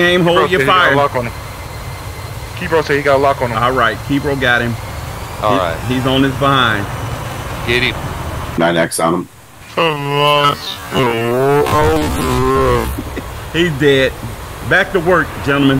game, hold your fire. lock on him. Kibro said he got a lock on him. All right, Kibro got him. All He- right, He's on his behind. get him. 9X on him. He's dead. Back to work, gentlemen.